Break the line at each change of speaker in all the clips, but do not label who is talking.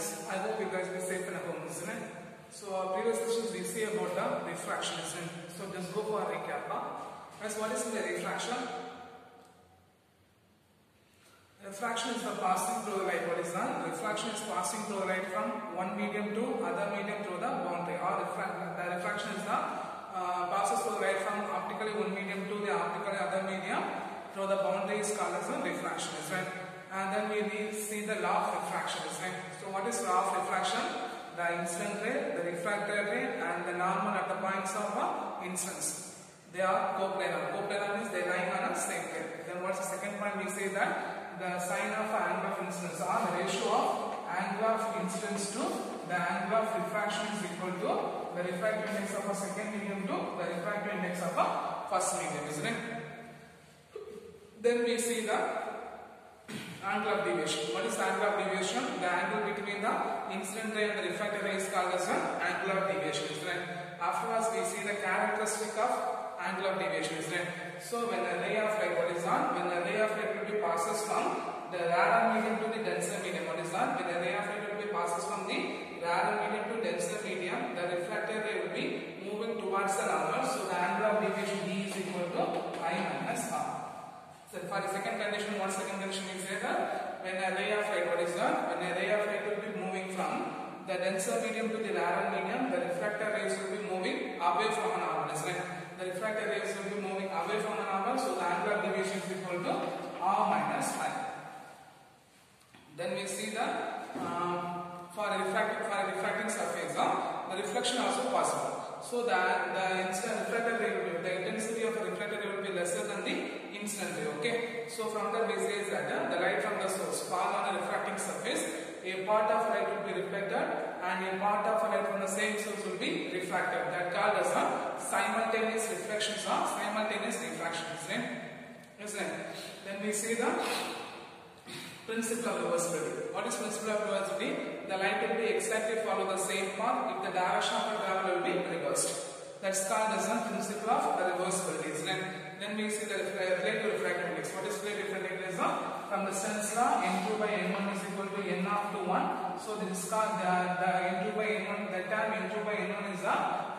students. I hope you guys be safe and home, isn't it? So our previous sessions we see about the refraction, isn't it? So just go for a recap. Guys, what is the refraction? Refraction is the passing through the light. What is that? Refraction is passing through the light from one medium to other medium through the boundary. Or refract, the refraction is the uh, passes through the light from optically one medium to the optically other medium through the boundary is called as a refraction, is right? And then we see the law of refraction? So what is law of refraction? The incident ray, the refracted ray, and the normal at the points of uh, incidence. They are coplanar. Coplanar means they lying on a same plane. Then what's the second point? We say that the sine of angle of incidence or the ratio of angle of incidence to the angle of refraction is equal to the refractive index of a second medium to the refractive index of a first medium, isn't it? Then we see the of deviation. What is the angle of deviation? The angle between the incident ray and the refracted ray is called as an of deviation, it? Afterwards, we see the characteristic of angle of deviation, isn't? So when a ray of light, what is on? When a ray of light will be passes from the rarer medium to the denser medium, what is on? When a ray of light will be passes from the rarer medium to denser medium, the refracted ray will be moving towards the normal. So the angle of deviation D is equal to I. So for the second condition, what second condition is that when a ray of light, what is that? When a ray of light will be moving from the denser medium to the rarer medium, the refracted rays will be moving away from a normal, isn't it? The refracted rays will be moving away from a normal, so the of deviation is equal to R minus I. Then we see that um, for a refracting for a refracting surface, the reflection also possible. So that the will be, the intensity of the refracted ray will be lesser than the ray. Okay. So from we say that uh, the light from the source fall on a refracting surface. A part of light will be reflected and a part of light from the same source will be refracted. That called as a simultaneous reflections or simultaneous refractions. It? Isn't it? Then we see the principle of reversibility. What is principle of reversibility? The light will be exactly follow the same path if the direction of the travel will be reversed. That's called as a principle of the reversibility. Isn't it? Then we see the rate to refractive index. What is to refractive index? From the Snell's law, n2 by n1 is equal to n of to 1. So this is called the, the n2 by n1. The term n2 by n1 is the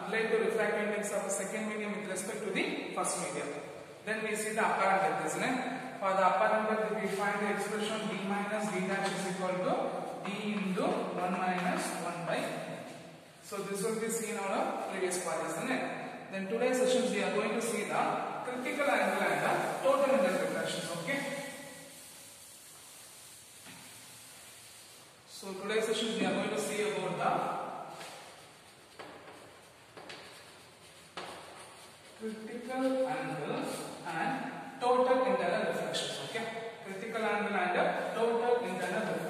relative refractive index of the second medium with respect to the first medium. Then we see the apparent depth, isn't it? For the apparent depth, we find the expression d minus d dash is equal to d into 1 minus 1 by So this will be seen on a previous part, isn't it? Then today's sessions we are going to see the critical angle and the total angle refractions, okay? So today's sessions we are going to see about the critical angle and total internal reflections, okay? Critical angle and total internal reflection.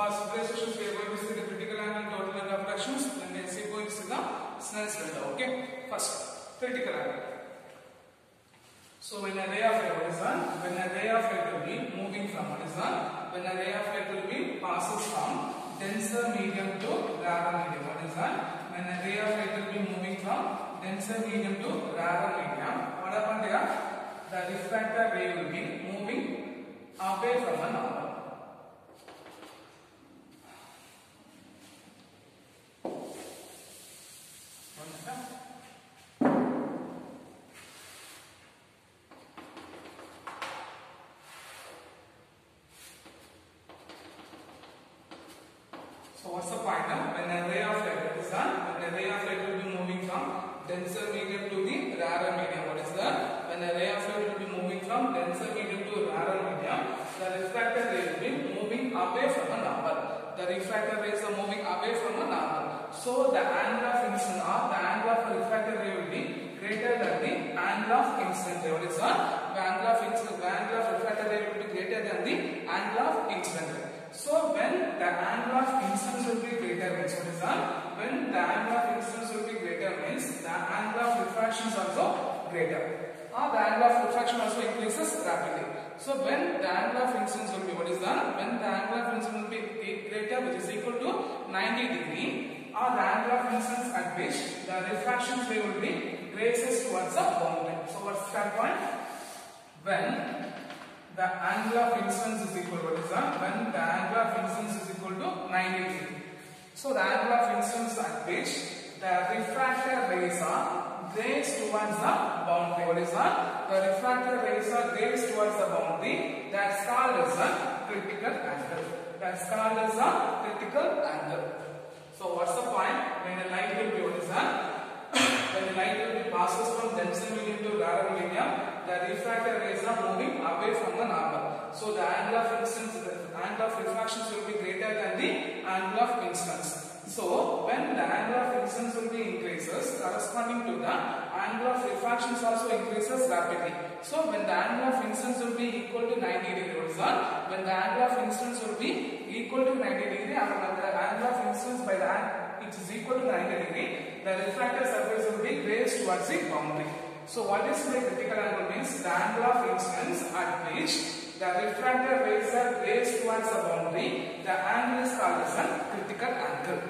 Today's sessions we are going to see the critical angle, total angle reflections, then we are going to see the Snell's window. Okay, first critical angle. So when a ray of light is on, when a ray of light will be moving from what is on, when a ray of light will be passes from denser medium to rarer medium. What is on? When a ray of light will be moving from denser medium to rarer medium. What happened here? The refracted ray will be moving away from a normal. So what's the point now? When a ray of light is on, when a ray of light will be moving from denser medium to the rarer medium. What is that? When a ray of light will be moving from denser medium to rarer medium, the refracted ray will be moving away from a normal. The refracted rays are moving away from a normal. So the angle of incidence or the angle of refracted ray will be greater than the angle of incident ray. What is that? The angle of the angle of refracted ray will be greater than the angle of incident ray. So when the angle of incidence will be greater means what is that? When the angle of incidence will be greater means the angle of refraction is also greater. Or the angle of refraction also increases rapidly. So when the angle of incidence will be what is that? When the angle of incidence will be greater which is equal to 90 degree or the angle of incidence at which the refraction ray will be graces towards the boundary. So what's third point? When the angle of incidence is equal to what is that? When the angle of incidence is equal to 90 degree. So the angle of incidence at which the refracted rays are grazed towards the boundary. What is that? The refracted rays are grazed towards the boundary. That's called as a critical angle. That's called as a critical angle. So what's the point? When the light will be what is that? when the light will be passes from denser medium to rarer medium, the refracted rays are moving away from the normal. So the angle of incidence, the angle of refraction will be greater than the angle of incidence. So when the angle of incidence will be increases, corresponding to the angle of refraction also increases rapidly. So when the angle of incidence will be equal to 90 degree, that? When the angle of incidence will be equal to 90 degree, and when the angle of incidence by the it is equal to 90 degree, the refracted surface will be raised towards the boundary. So what is the critical angle means? The angle of incidence at which the refracted rays are raised towards the boundary, the angle is called as a critical angle.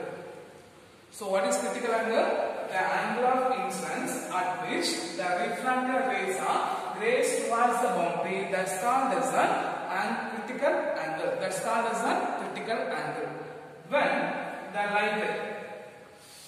So what is critical angle? The angle of incidence at which the refracted rays are raised towards the boundary, that's called as a critical angle. That's called as a critical angle. When the light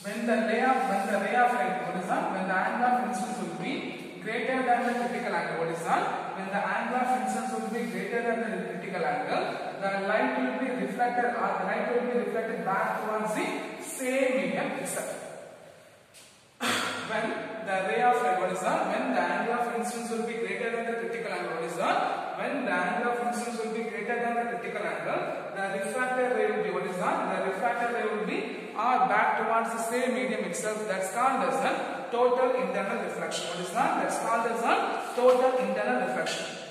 when the ray of when the ray of light what is that? When the angle of incidence will be greater than the critical angle what is that? When the angle of incidence will be greater than the critical angle the light will be reflected or the light will be reflected back towards the same medium itself. When the ray of light what is that? When the angle of incidence will be greater than the critical angle what is that? When the angle of incidence will be greater than the critical angle the refracted ray will be what is that? The refracted ray will be or back towards the same medium itself that's called as a total internal reflection what is that that's called as a total internal reflection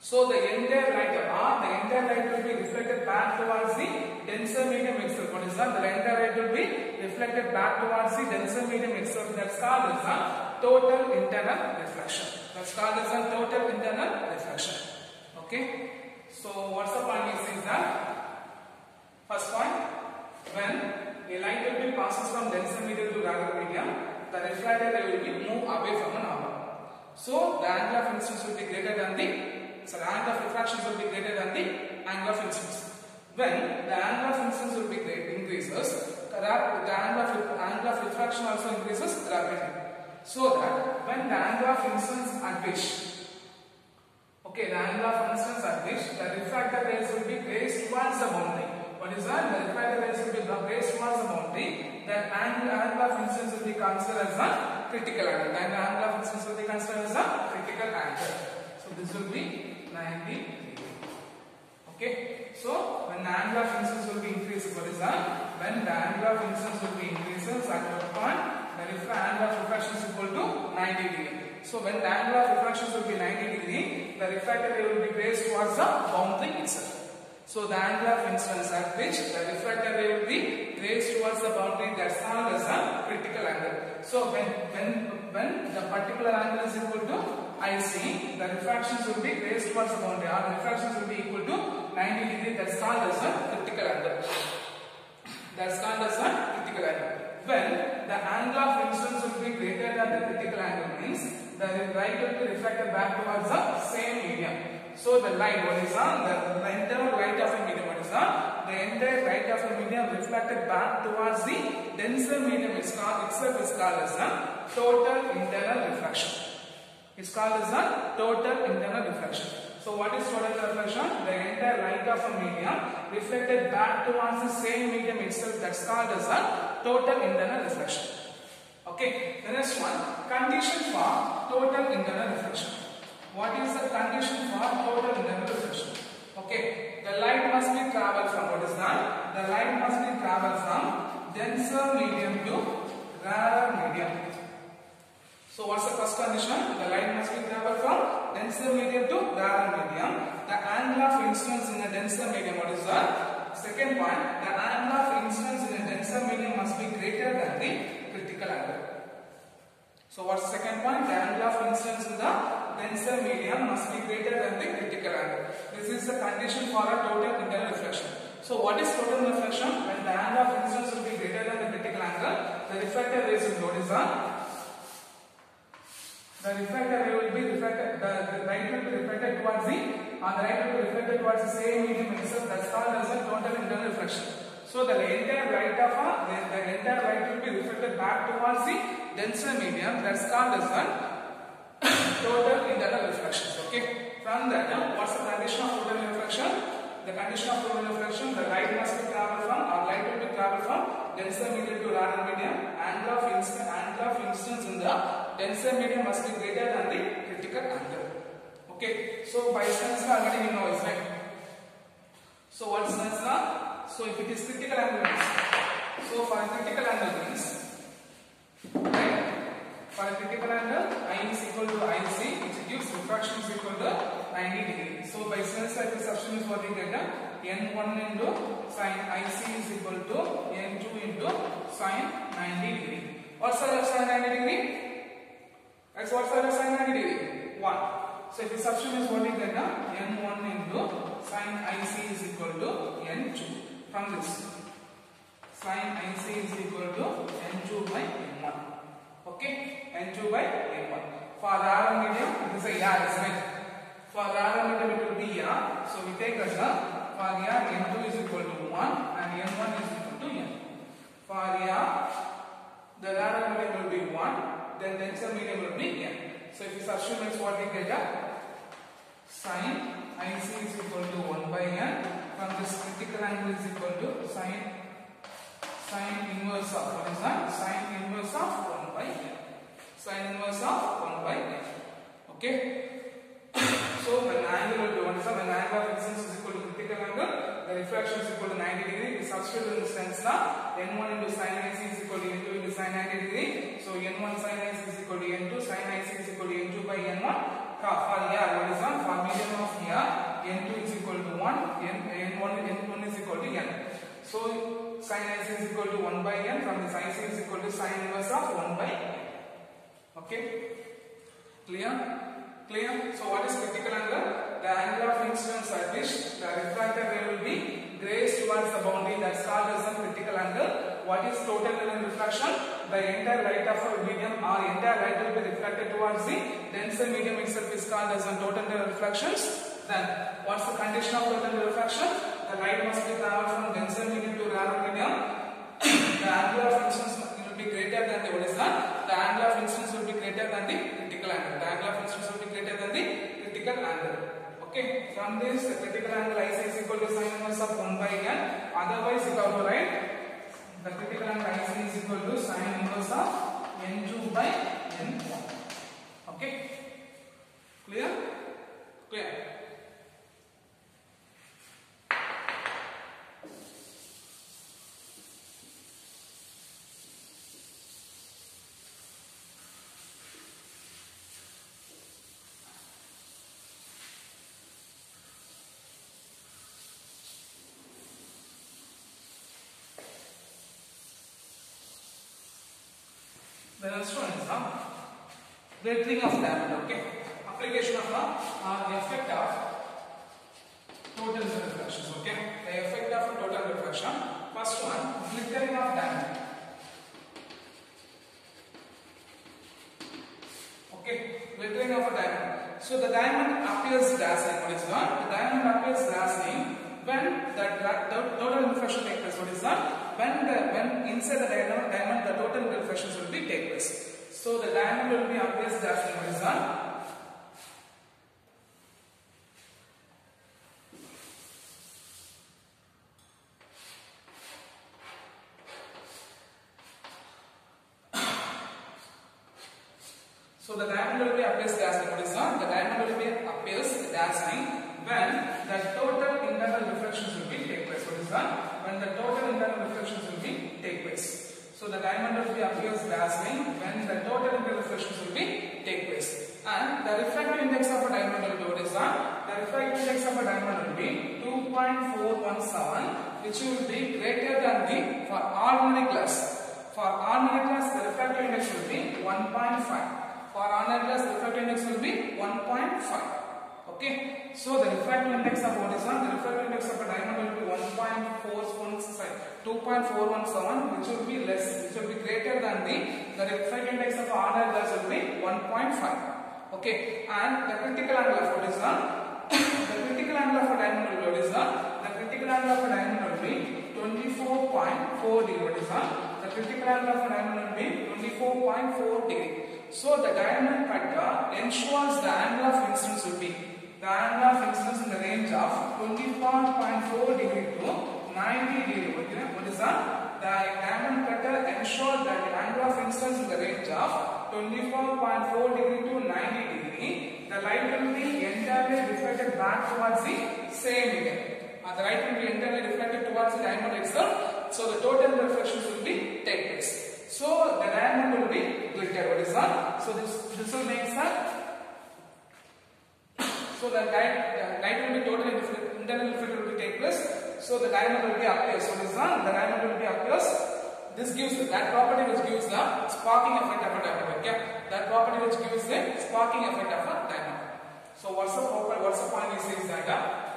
so the entire light or the entire light will be reflected back towards the denser medium itself. What is that? The entire light will be reflected back towards the denser medium itself. That's called as a total internal reflection. That's called as a total internal reflection. Okay. So what's the point is that first point when a light will be passes from denser medium to rarer medium, the refracted ray will be move away from the normal. So the angle of incidence will be greater than the so the angle of refraction will be greater than the angle of incidence. When the angle of incidence will be great increases, the, angle of angle of refraction also increases rapidly. So that when the angle of incidence at which okay the angle of incidence at which the refracted rays will be raised towards the boundary. What is that? The rays will be raised towards the. That angle, angle of incidence will be considered as a critical angle. The angle of incidence will be considered as a critical angle. So this will be 90 degree. Okay. So when the angle of incidence will be increased, what is that? When the angle of incidence will be increases at what point? The angle of refraction is equal to 90 degree. So when the angle of refraction will be 90 degree, the refracted ray will be raised towards the boundary itself. So the angle of incidence at which the refracted ray will be raised towards the boundary that's called as a critical angle. So when when when the particular angle is equal to IC, the refractions will be raised towards the boundary or the refractions will be equal to 90 degree that's called as a critical angle. That's called as a critical angle. When the angle of incidence will be greater than the critical angle means the light will be reflected back towards the same medium. So the light, what is that? The, the entire light of a medium, what is that? The entire light of a medium reflected back towards the denser medium it's called, itself is called as a total internal reflection. It's called as a total internal reflection. So what is total reflection? The entire light of a medium reflected back towards the same medium itself that's called as a total internal reflection. Okay, the next one, condition for total internal reflection. What is the condition for total reflection? Okay, the light must be travel from, what is that? The light must be travel from denser medium to rarer medium. So what's the first condition? The light must be travel from denser medium to rarer medium. The angle of incidence in a denser medium, what is that? Second point, the angle of incidence in a denser medium must be greater than the critical angle. So what's the second point? The angle of incidence in the denser medium must be greater than the critical angle. This is the condition for a total internal reflection. So what is total reflection? When the angle of incidence will be greater than the critical angle, the refracted rays will notice on the refracted ray will be reflected, the, the light will be reflected towards the, on the right will be reflected towards the same medium itself, that's called as a total internal reflection. So the entire light of a, the, the entire light will be reflected back towards the denser medium, that's called as a total internal reflections. Okay. From that, uh, what's the condition of total reflection? The condition of total reflection, the light must be travel from, or light will be travel from denser medium to rarer medium. Angle of incidence, angle of incidence in the denser medium must be greater than the critical angle. Okay. So by law already we know is right. So what's Snell's law? So if it is critical angle means, so for critical angle means? For a critical angle, I is equal to IC, which gives refraction is equal to 90 degree. So by law, the substitution is what we get uh, N1 into sine IC is equal to N2 into sine 90 degree. What side of sine 90 degree? That's what side of sine 90 degree? 1. So if the substitution is what we get uh, N1 into sine IC is equal to N2. From this, sine IC is equal to N2 by N1. Okay, N2 by N1. For the rarer medium, it is air, isn't it? For the rarer medium, it will be air. So we take as a for air, N2 is equal to 1 and N1 is equal to N. For air, the rarer medium will be 1, then denser medium will be N. So if you substitute means what we get sine IC is equal to 1 by N. From this critical angle is equal to sine sine inverse of what is that? Sine inverse of 1 by n. Sine inverse of 1 by n. Okay. so when angle will be one when angle of incidence is equal to critical angle, the refraction is equal to 90 degree. We substitute in the sense now n1 into sine IC is equal to n2 into sine 90 degree. So n1 sine IC is equal to n2, sine IC is equal to n2 by n1. For here, what is that? For medium of here, n2 is equal to 1, n, n1, n1 is equal to n. So sin IC is equal to 1 by n. From this IC is equal to sin inverse of 1 by n. Okay? Clear? Clear? So what is critical angle? The angle of incidence at which the refracted ray will be grazed towards the boundary that's called as the critical angle. What is total luminous reflection? The entire light of a medium or entire light will be reflected towards the denser medium itself is called as the total internal reflections. Then what's the condition of total reflection? The light must be traveled from denser medium to rarer medium. the angle of incidence will be greater than the what is that? The angle of incidence will be greater than the critical angle. The angle of incidence will be greater than the critical angle. Okay, from this the critical angle IC is equal to sin inverse of 1 by n. Otherwise, you have to write the critical angle IC is equal to sin inverse of n2 by n1. Okay, clear? Clear. The next one is the glittering of diamond. Okay, application of the, uh, the effect of total reflections. Okay, the effect of total reflection. First one, glittering of diamond. Okay, glittering of a diamond. So the diamond appears dazzling. What is that? The diamond appears dazzling when the, the total reflection takes place. What is When inside the diamond, diamond the total reflections will be take place. So the diamond will be appears dazzling. What is that? So the diamond will be appears dazzling. What is that? The diamond will be appears dazzling when the total internal reflections will be take place. What is that? When the total internal reflections will be take place. So the diamond will be appears dazzling when the total internal reflections will be take place. And the refractive index of a diamond will be what is that? The refractive index of a diamond will be 2.417 which will be greater than the for ordinary glass. For ordinary glass the refractive index will be 1.5. For ordinary glass the refractive index will be 1.5. Okay, so the refractive index of what is one? The refractive index of a diamond will be 1.417 2.417 which will be less, which will be greater than the, the refractive index of ordinary glass will be 1.5. Okay, and the critical angle of what is the, the critical angle of a diamond will be what is the, the critical angle of a diamond will be 24.4 degree. What is the, the critical angle of a diamond will be 24.4 degree. So the diamond cutter ensures the angle of incidence will be the angle of incidence in the range of 24.4 degree to 90 degree. What is that? The diamond cutter ensures that the angle of incidence in the range of 24.4 degree to 90 degree. The light will be entirely reflected back towards the same medium. Uh, the light will be entirely reflected towards the diamond itself. So the total reflections will be take place. So the diamond will be glittered. What is that? So this this will make that. So the light, will be totally reflected, internal reflected will take place. So the diamond will be appears. So this one, the diamond will be appears. This gives that property which gives the sparking effect of a diamond. Okay, that property which gives the sparking effect of a diamond. So what's the property? What's the point? He says that. Uh,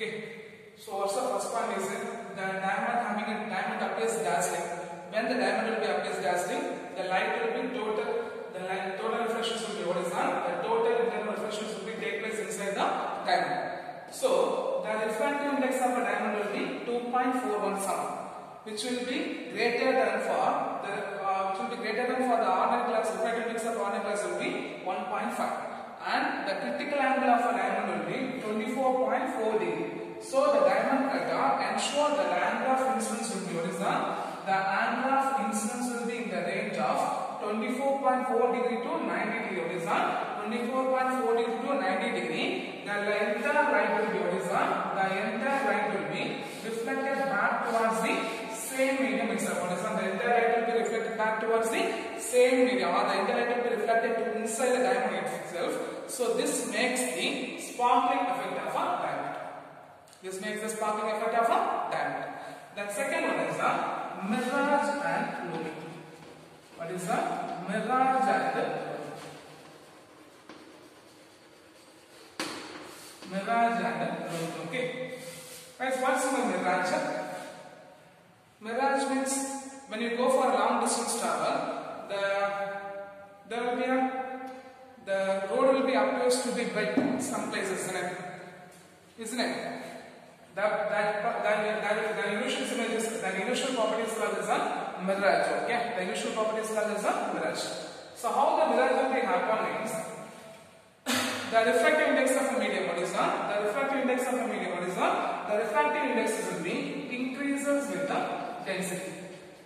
Okay, so what's the first point is the diamond having a diamond appears dazzling. When the diamond will be appears dazzling, the light will be total, the light, total reflections will be what is that? The total internal reflections will be take place inside the diamond. So the refractive index of a diamond will be 2.417, which will be greater than for the uh, which will be greater than for the ordinary glass. Refractive index of ordinary glass will be 1.5 and the critical angle of a diamond will be 24.4 degree. So the diamond cutter ensure the angle of incidence will be is the the of incidence will be in the range of 24.4 degree to 90 degree. That? 24.4 degree to 90 degree. The entire light will be that? The entire light will be reflected back towards the same medium itself. That? The entire light will be reflected back towards the same medium or the entire light will be reflected inside the diamond itself. So this makes the sparkling effect of a diamond. This makes the sparkling effect of a diamond. The second one is the mirage and looming. What is the mirage and looming? Mirage and looming. Okay. Guys, what's the mirage? Mirage means when you go for a long distance travel, the there will be a the road will be appears to be wet some places, isn't it? Isn't it? That that that that the illusion images, the illusion property is called as a mirage. Okay, the illusion property is called as a mirage. So how the mirage will be is the refractive index of a medium. What is that? The refractive index of a medium. What is that? The refractive index will be increases with the density.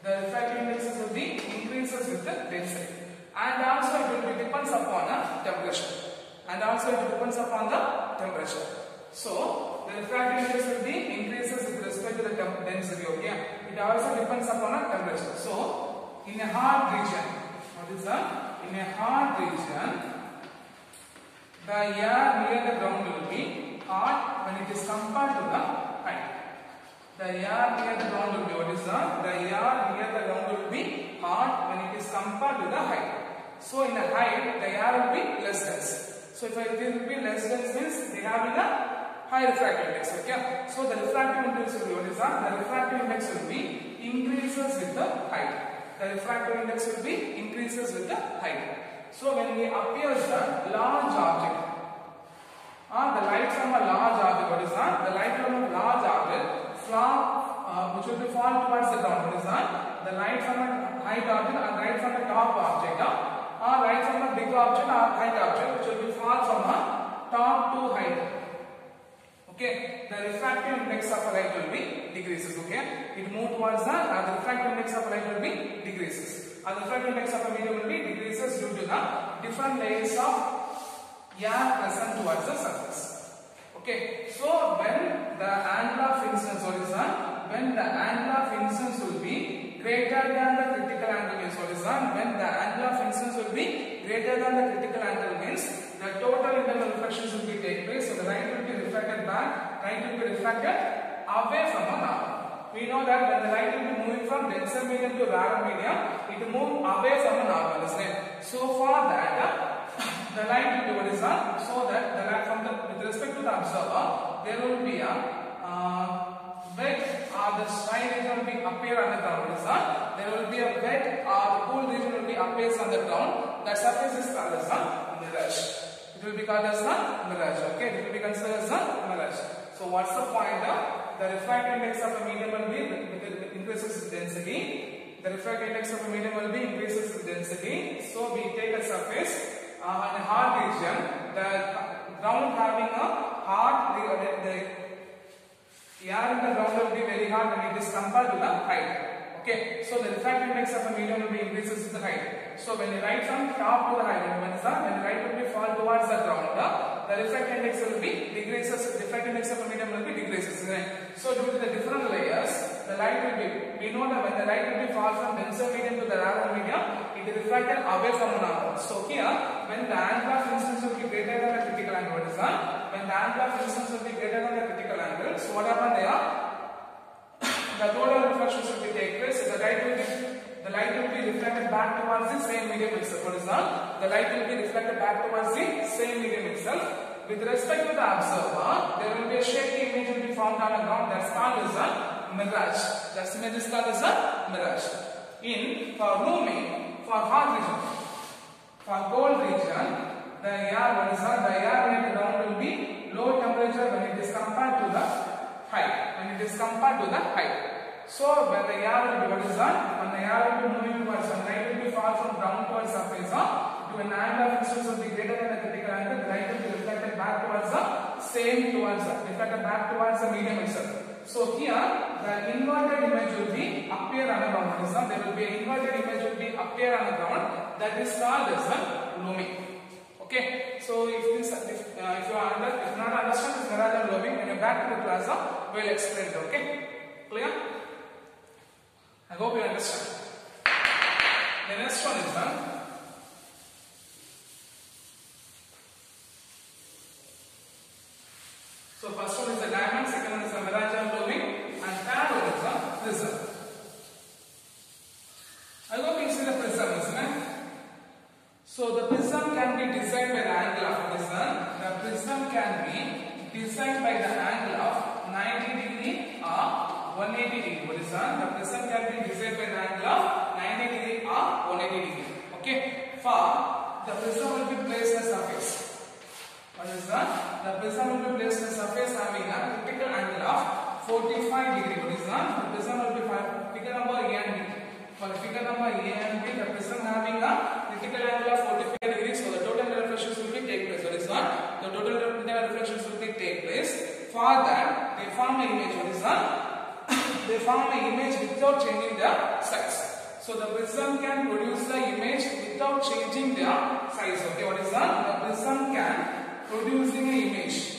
The refractive index will be increases with the density and also it will be depends upon the temperature and also it depends upon the temperature so the refractive index will be increases with respect to the density okay? It also depends upon the temperature. So in a hard region what is that? In a hard region the air near the ground will be hot when it is compared to the height. The air near the ground will be what is that? The air near the ground will be hot when it is compared to the height. So in a height, the air will be less dense. So if it will be less dense means they have in a high refractive index. Okay. So the refractive index will be what is that? The refractive index will be increases with the height. The refractive index will be increases with the height. So when we appears the large object, uh, the light from a large object, what is that? The light from a large object from uh, which will be fall towards the ground. What is that? The light from a height object and light from a top object. Uh, or light from a big object or height object which will be fall from a top to height. Okay, the refractive index of a light will be decreases. Okay, it move towards the uh, the refractive index of a light will be decreases. And the refractive index of a medium will be decreases due to the different layers of air present towards the surface. Okay, so when the angle of incidence, what is? When the angle of incidence will be greater than the critical angle means what is? When the angle of incidence will be greater than the critical angle means the total internal reflections will be take place. So the light will be reflected back, light will be reflected away from the normal. we know that when the light will be moving from denser medium to rarer medium, it will move away from the normal, isn't it? So for that, the light will be is that? So that the light from the with respect to the observer, there will be a uh, wet or the dry region will be appear on the ground. Is that? There will be a wet or the cool region will be appears on the ground. That surface is called as a mirage. It will be called as a mirage. Okay, it will be considered as a mirage. So what's the point? Uh, the refractive index of a medium will be with it increases density. The refractive index of a medium will be increases density. So we take a surface uh, in a hard region. The ground having a hard the, the air in the ground will be very hard and it is compared to the height. Okay, so the refractive index of a medium will be increases with the height. So when you write from top to the height, when the light will be fall towards the ground, the refractive index will be decreases. Refractive index of a medium will be decreases. Right? So due to the different layers, the light will be. We know that when the light will be fall from denser medium to the rarer medium, it is refracted away from the normal. So here, when the angle of incidence will be greater than the critical angle, what is that? When the angle of incidence will be greater than the critical angle, so what happened there? The total reflections will be take place. The light will be the light will be reflected back towards the same medium itself. What is that? The light will be reflected back towards the same medium itself. With respect to the observer, there will be a shaky image will be formed on the ground. That's called as a mirage. That's image is called as a mirage. In for looming, for hot region, for cold region, the air what is that? The air in the ground will be low temperature when it is compared to the. When it is compared to the height. So when the air will be what is that? When the air will be moving towards the light will be far from ground towards surface huh? to an angle of incidence will be greater than the critical angle, the light will be reflected back towards the same towards the reflected back towards the medium itself. So here the inverted image will be appear on the ground. There will be an inverted image will be appear on the ground. That is called as a looming. Okay, so if this if, uh, if you are under if not understand this mirage and when you back to the uh, we'll explain it. Okay, clear? I hope you understand. The next one is done. So first one degree. That? The prism can be designed by the angle of 90 degree or 180 degree. Okay. For the prism will be placed on surface. What is that? The prism will be placed on surface having a critical angle of 45 degree. What is that? The prism will be figure number A and B. For figure number A and B, the prism having a critical angle of 45 degrees. So the total reflections will be take place. What is that? The total reflections will be take place. For that, they form an image. What is that? They form an image without changing their size. So the prism can produce the image without changing their size. Okay, what is that? The prism can producing an image.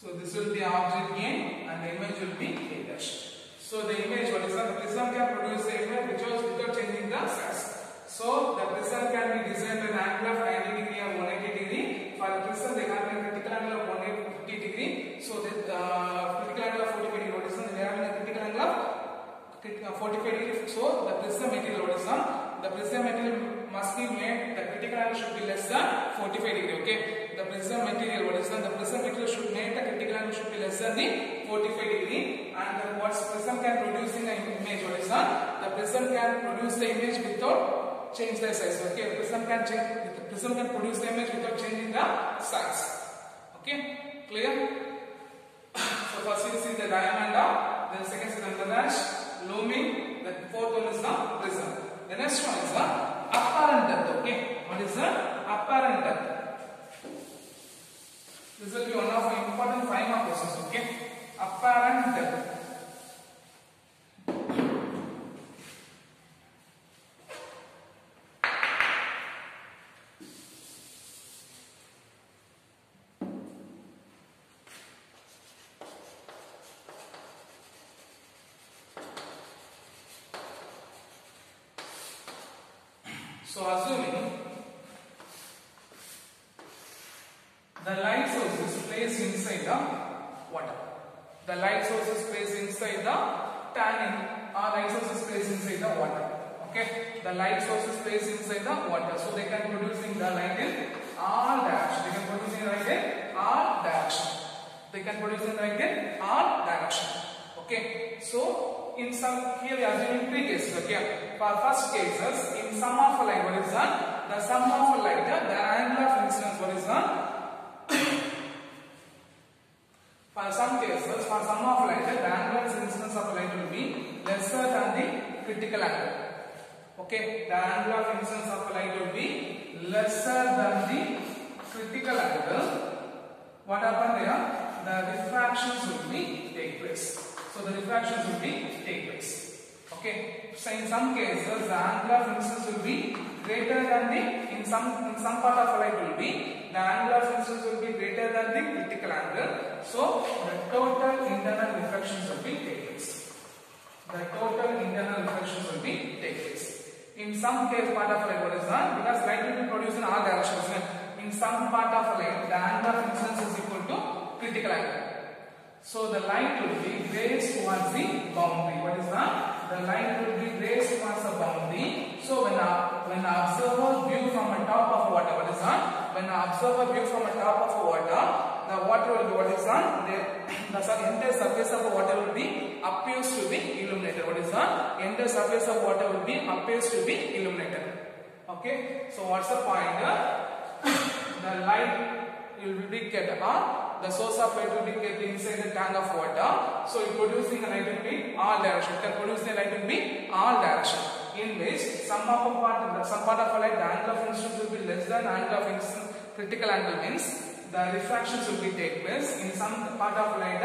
So this will be object A and the image will be A dash. So the image, what is that? The prism can produce the image without, without changing the size. So the prism can be designed with an angle of 90 degree or 180 degree. For the prism, they have a critical angle of 180 degree. So the uh, critical angle of 45 degree. What that? They have a critical angle of uh, 45 degree. So the prism material, what that? The prism material must be made. The critical angle should be less than 45 degree. Okay. The prism material, what that? The prism material should make the critical angle should be less than the 45 degree. And the what's prism can producing an image. What is that? The prism can produce the image without change the size. Okay, the prism can change. The prism can produce the image without changing the size. Okay, clear? so first you see the diamond, then second is the mirage, looming. The fourth one is the prism. The next one is the apparent depth. Okay, what is the apparent depth? This will be one of the important five questions. Okay, apparent depth. So assuming the light source is placed inside the water. The light source is placed inside the tanning or light source is placed inside the water. Okay, the light source is placed inside the water, so they can producing the light in all direction. They can producing light in all direction. They can produce in light in all direction. Okay, so in some here we assuming three cases. Okay, for first cases in sum of what is that? The sum of light, the angle of incidence, what is that? For some cases, for some of light, the angular incidence of light will be lesser than the critical angle. Okay, the angle of incidence of light will be lesser than the critical angle. What happened there? The refractions will be take place. So the refractions will be take place. Okay. So in some cases, the angle of incidence will be greater than the in some in some part of light will be the angle of incidence will be greater than the critical angle. So the total internal reflections will be take place. The total internal reflections will be take place. In some case, part of light what is that? Because light will be produced in all directions. In some part of light, the angle of incidence is equal to critical angle. So the line will be raised towards the boundary. What is that? The line will be raised towards the boundary. So when a, when the observer view from a top of water, what is that? When the observer view from a top of water, the water will be what is that? The, the entire surface of the water will be appears to be illuminated. What is that? Entire surface of water will be appears to be illuminated. Okay. So what's the point? the light will be on the source of light will be kept inside the tank of water. So it producing a light will be all direction. It can produce the light will be all direction. In which some of part, some part of a light, the angle of incidence will be less than angle of incidence. Critical angle means the refractions will be take place. In some part of light,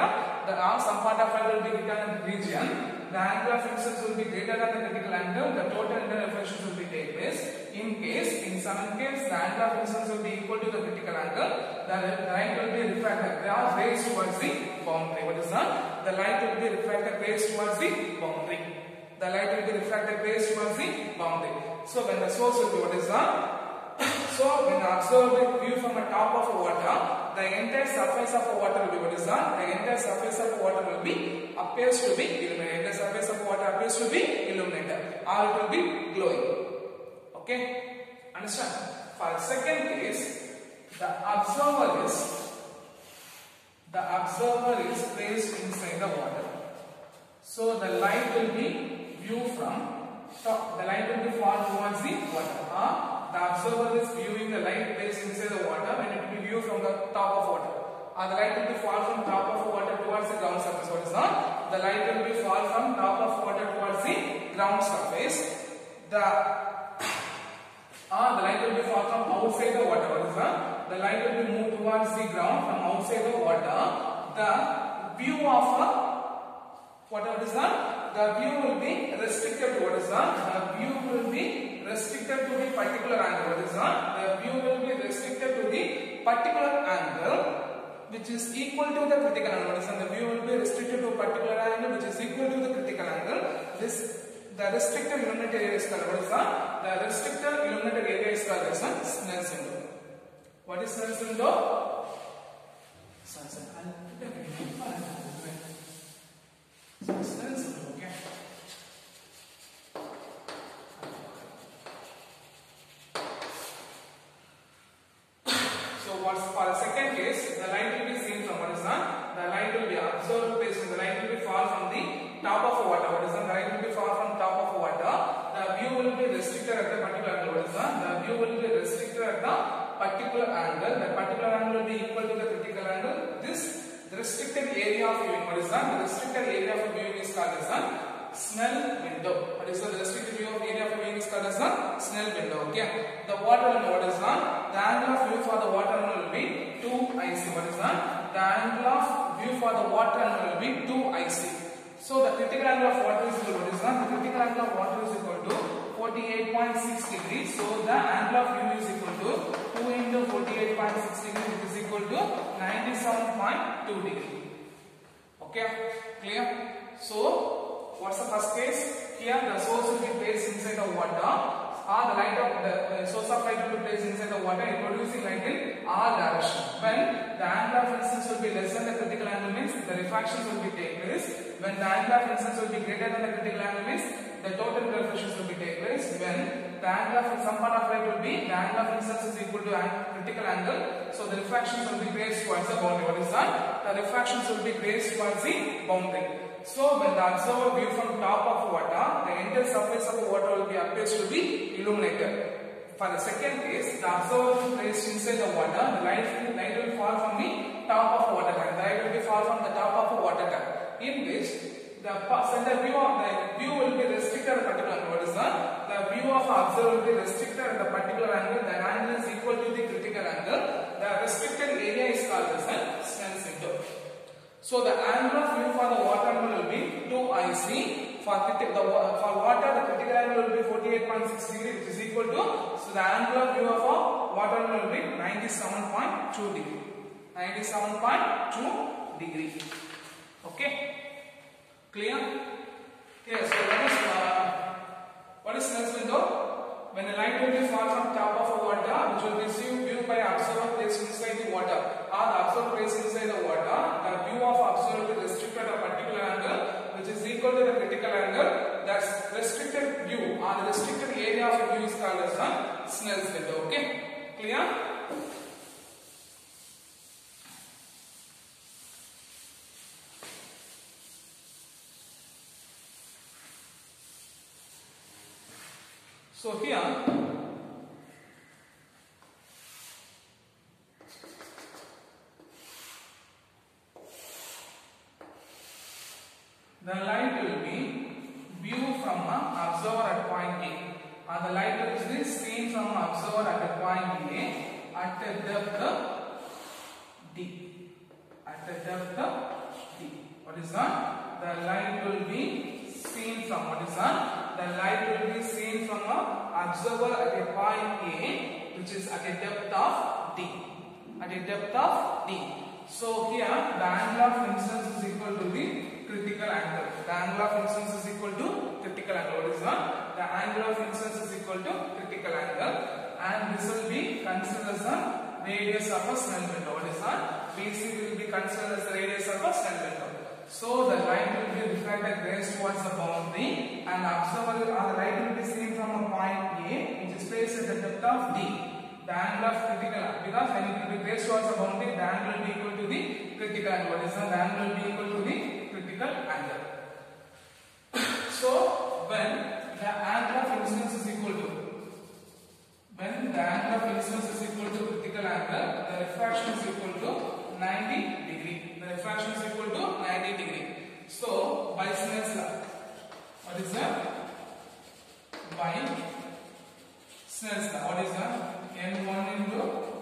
the uh, some part of light will be written region. The angle of incidence will be greater than the critical angle. The total internal reflections will be take place. In case, in some case, the angle of incidence will be equal to the critical angle. The light will be refracted raised towards the boundary. What is that? The light will be refracted raised towards the boundary. The light will be refracted raised towards the boundary. So when the source will be what is that? so when the observer view from the top of a water, the entire surface of a water will be what is that? The entire surface of a water will be appears to be illuminated. The surface of water appears to be illuminated, or it will be glowing. Okay, understand? For second case, the observer is the observer is placed inside the water. So the light will be view from top. The light will be fall towards the water. Uh, the observer is viewing the light placed inside the water and it will be viewed from the top of water. Uh, the light will be fall from top of water towards the ground surface. What is that? The light will be fall from top of water towards the ground surface. The Ah, the light will be fall from outside the water. That? The light will be moved towards the ground from outside the water. The view of a what is that? The view will be restricted to what is that? The view will be restricted to the particular angle. What is that? The view will be restricted to the particular angle which is equal to the critical angle. That? The view will be restricted to a particular angle which is equal to the critical angle. This the restricted illuminated area is called what is that? The restricted illuminated area is called as Snell's window. What is Snell's window? Snell's window. Snell's window. Okay. So what's for the second case? The light will be seen from what is that? The light will be observed based the light will be fall from the top of a water. What is that? The light will be fall from top of a water. The view will be restricted at the particular angle. What is that? The view will be restricted at the particular angle. The particular angle will be equal to the critical angle. This the restricted area of viewing. What is that? The restricted area of viewing is called as the Snell window. What is the restricted view of area of viewing is called as the Snell window. Okay. The water window. What is that? The angle of view for the water will be 2 IC. What is that? The angle of view for the water will be 2 IC. So the critical angle of water is equal. What is that? The critical angle of water is equal to 48.6 degrees. So the angle of view is equal to 2 into 48.6 degrees, which is equal to 97.2 degree. Okay, clear? So what's the first case? Here the source will be placed inside the water. Or the light of the, the source of light will be placed inside the water, and producing light in r direction. When the angle of incidence will be less than the critical angle means the refraction will be take place. When the angle of incidence will be greater than the critical angle means the total refraction will be take place. When the angle of some part of light will be the angle of incidence is equal to critical angle. So the refractions will be placed towards the boundary. What is that? The refractions will be placed towards the boundary. So when the observer view from top of water, the entire surface of the water will be appears to be illuminated. For the second case, the observer placed inside the water, the light, light will fall from the top of water tank. The light will be fall from the top of the water tank. In which the center view of the view will be restricted a particular angle. What is that? The view of the observer restricted at a particular angle. The angle is equal to the critical angle. The restricted area is called as a Snell's window. So the angle of view for the water angle will be 2IC. For, the, for water, the critical angle will be 48.6 degree, which is equal to, so the angle of view of a water angle will be 97.2 degree. 97.2 degree. Okay? Clear? Clear. So what is, uh, what is Snell's window? When the light will be fall from top of a water, which will receive view by observer placed inside the water, or observer placed inside the water, the view of observer will be restricted at a particular angle, which is equal to the critical angle. That's restricted view, or the restricted area of view is called as the Snell's window. Okay, clear? So here the light will be viewed from a observer at point A. And the light will be seen from a observer at a point A at a depth D. At a depth D. What is that? The light will be seen from what is that? The light will be seen from a observer at a point A which is at a depth of D. At a depth of D. So here the angle of incidence is equal to the critical angle. The angle of incidence is equal to critical angle. What is that? The angle of incidence is equal to critical angle. And this will be considered as the radius of a Snell window. What is that? BC will be considered as the radius of a Snell window so the light will be reflected rays towards the boundary and observer or the light will be seen from a point A which is placed at the depth of D. The angle of critical angle because when it will be placed towards the boundary the angle will be equal to the critical angle. What is? The angle will be equal to the critical angle. so when the angle of incidence is equal to when the angle of incidence is equal to critical angle the refraction is equal to 90 degree. The refraction is equal to 90 degree. So, by Snell's law, what is that? By Snell's law, what is that? N1 into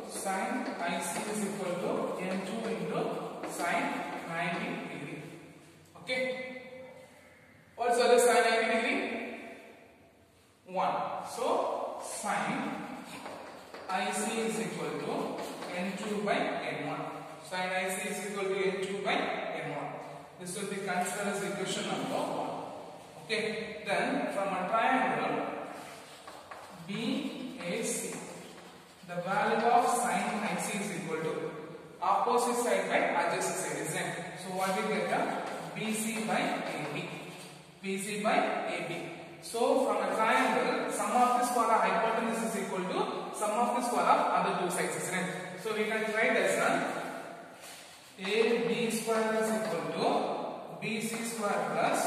sine IC is equal to N2 into sine 90 degree. Okay? What's the other sine 90 degree? 1. So, sine IC is equal to N2 by N1. Sin IC is equal to N2 by N1. This will be considered as equation number 1. Okay, then from a triangle BAC, the value of sin IC is equal to opposite side by adjacent side, isn't it? So what we get BC by AB. BC by AB. So from a triangle, sum of the square of hypotenuse is equal to sum of the square of other two sides, isn't it? So we can write as a AB square is equal to BC square plus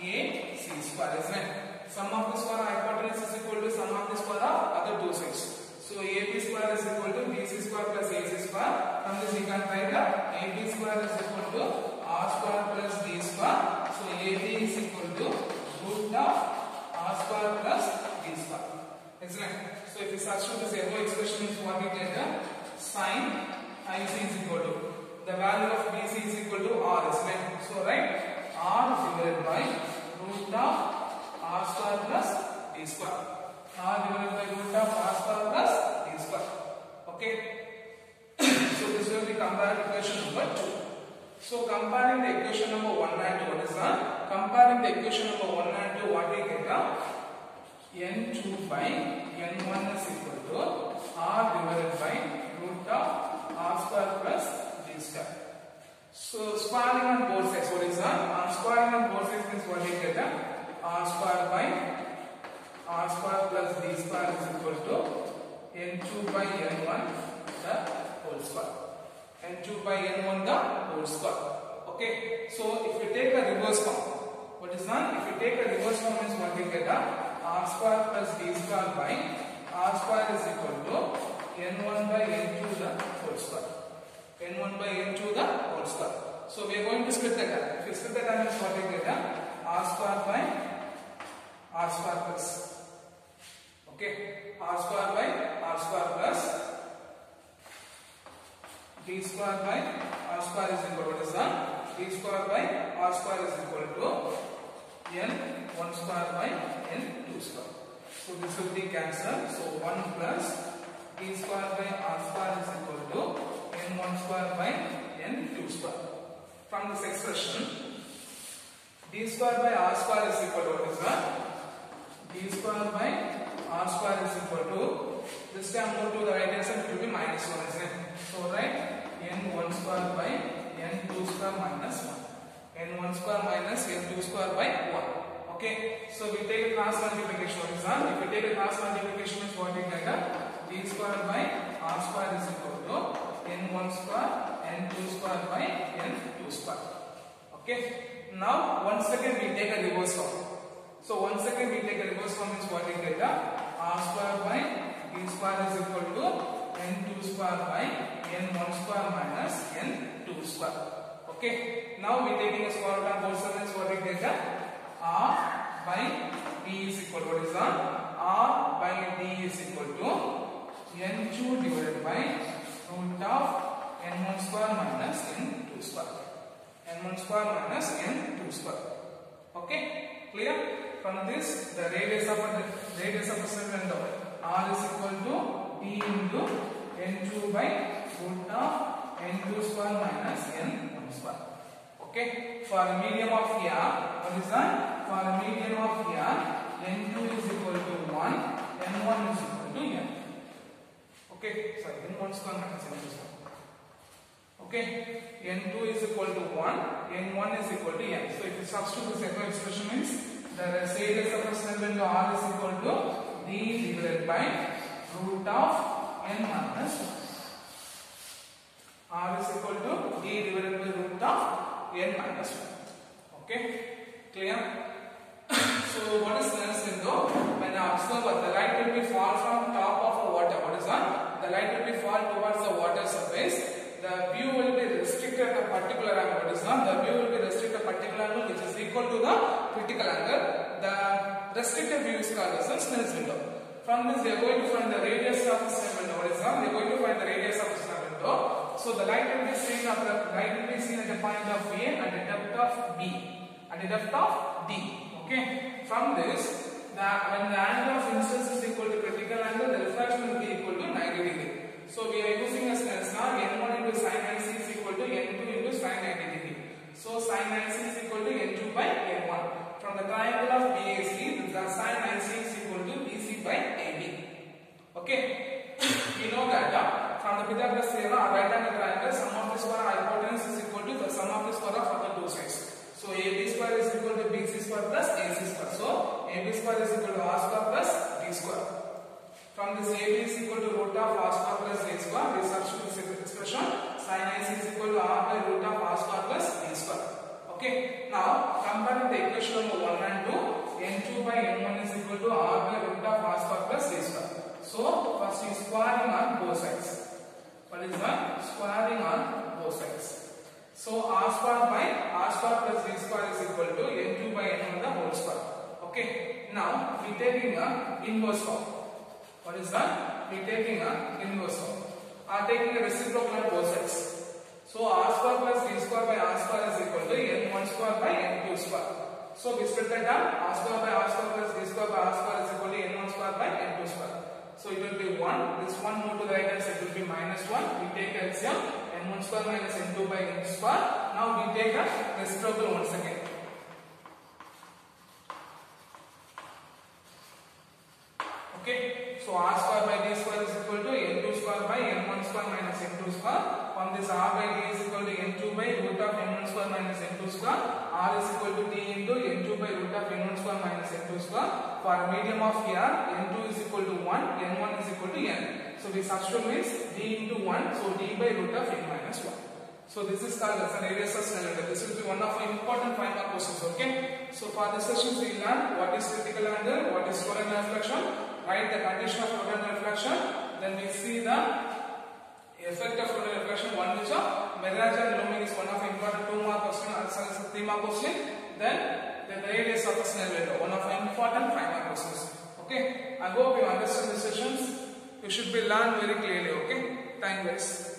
AC square, isn't it? Sum of the square of hypotenuse is equal to sum of the square of other two sides. So AB square is equal to BC square plus AC square. From this we can write that AB square is equal to R square plus D square. So AB is equal to root of R square plus D square. Isn't it? So if you substitute this above expression what we get uh, sine IC is equal to the value of BC is equal to R, isn't it? So right, R divided by root of R square plus D square. R divided by root of R square plus D square. Okay. so this will be compared equation number 2. So comparing the equation number 1 and 2, what is that? Comparing the equation number 1 and 2, what we get? uh, n2 by n1 is equal to r divided by root in. So spiraling on both sides. What is that? Uh, spiraling on both sides means what you get that? R square by R square plus D square is equal to N2 by N1 the whole square. N2 by N1 the whole square. Okay. So if you take a reverse form, what is that? If you take a reverse form means what you get that? R square plus D square by R square is equal to N1 by N2 the whole square. N1 by n2 the whole square. So we are going to split the gap. If you split the gap means what we get r square by r square plus. Okay, r square by r square plus d square by r square is equal to what is that? d square by r square is equal to n 1 square by n 2 square. So this will be cancelled. So 1 plus d square by r square is equal to n 1 square by n 2 square. From this expression, d square by r square is equal to what is that? d square by r square is equal to this time move to the right hand side it will be minus 1 isn't it? So write n 1 square by n 2 square minus 1 n 1 square minus n 2 square by 1 okay so we take a cross multiplication is that? if we take a cross multiplication means what we get d square by r square is equal to n 1 square n 2 square by n 2 square okay now once again we take a reverse form so once again we take a reverse form means what we get r square by d square is equal to n2 square by n1 square minus n2 square. Okay. Now we taking a square root of both sides means what we get r by d is equal to what is that? r by d is equal to n2 divided by root of n1 square minus n2 square. n1 square minus n2 square. Okay. Clear? From this, the radius of the radius of the cylinder r is equal to d into n2 by root of n2 square minus n1 square. Okay. For a medium of here, what is that? For a medium of here, n2 is equal to 1, n1 is equal to n. Okay. Sorry, n1 square minus n2 square. Okay, n2 is equal to 1, n1 is equal to n. So if you substitute this expression means the of the cylinder r is equal to d divided by root of n minus 1. r is equal to d divided by root of n minus 1. Okay, clear? so what is this window? When I observe the light will be far from top of a water. What is that? The light will be fall towards the water surface. The view will be restricted to a particular angle. What is that? The view will be restricted to particular angle which is equal to the critical angle. The restricted view is called as a Snell's window. From this, they are going to find the radius of the Snell window. What is? We are going to find the radius of the window. So the light will be seen at the light will be seen at the point of A at the depth of B and the depth of D. Okay. From this, the when the angle of incidence is equal to critical angle, the refraction will be equal to 90 degree. So we are using a Snell's law. N1 into sin 90 is equal to N2 into sin 90 degree. So sin 90 is equal to N2 by N1. From the triangle of BAC, the sin 90 is equal to BC by AB. Okay. we know that from the Pythagoras theorem, a right angle triangle, sum of the square hypotenuse is equal to the sum of the square of other two sides. So AB square is equal to BC square plus AC square. So AB square is equal to R square plus D square. From this AB is equal to root of R square plus D square, we substitute this expression. Sin IC is equal to R by root of R square plus D square. Okay. Now comparing the equation number 1 and 2, N2 by N1 is equal to R by root of R square plus D square. So first is squaring on both sides. What is that? Squaring on both sides. So r square by r square plus d square is equal to n2 by n1 the whole square. Okay. Now we taking a inverse form. What is that? We taking a inverse form. Are taking a reciprocal on both sides. So r square plus d square by r square is equal to n1 square by n2 square. So we split that down. r square by r square plus d square by r square is equal to n1 square by n2 square. So it will be 1. This 1 move to the right hand side will be minus 1. We take LCM n1 square minus n2 by n square. Now we take a reciprocal once again. Okay. So r square by d square is equal to n2 square by n1 square minus n2 square. From this r by d is equal to n2 by root of n1 square minus n2 square. r is equal to d into n2 by root of n1 square minus n2 square. for medium of here n2 is equal to 1 n1 is equal to n so we substitute means d into 1 so d by root of n minus 1 so this is called as an area cylinder this will be one of our important final questions okay so for this session we learn what is critical angle what is coronal reflection write the condition of coronal reflection then we see the effect of coronal reflection one which of mirage and looming is one of important two mark question as three mark question then the radius of the Snell window, one of important five mark questions. Okay, I hope you understand the sessions. You should be learned very clearly. Okay, thank you.